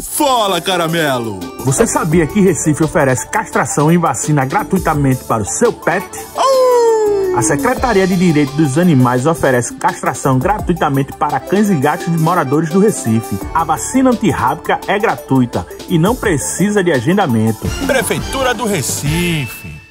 Fala, caramelo! Você sabia que Recife oferece castração e vacina gratuitamente para o seu pet? A Secretaria de Direito dos Animais oferece castração gratuitamente para cães e gatos de moradores do Recife. A vacina antirrábica é gratuita e não precisa de agendamento. Prefeitura do Recife.